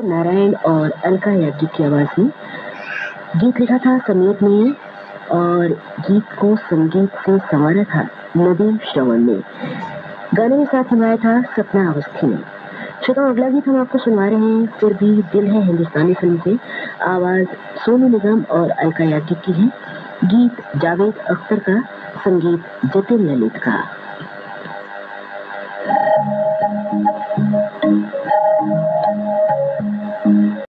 नारायण और अलका याज्ञिक की आवाज़ में गीत लिखा था समीर ने और गीत को संगीत से संवारा था नदीम श्रवण ने गाने में साथ निभाया था सपना अवस्थी ने। श्रोता अगला गीत हम आपको सुनवा रहे हैं, फिर भी दिल है हिंदुस्तानी फ़िल्म से। आवाज़ सोनू निगम और अलका याज्ञिक की है। गीत जावेद अख्तर का, संगीत जतिन ललित का।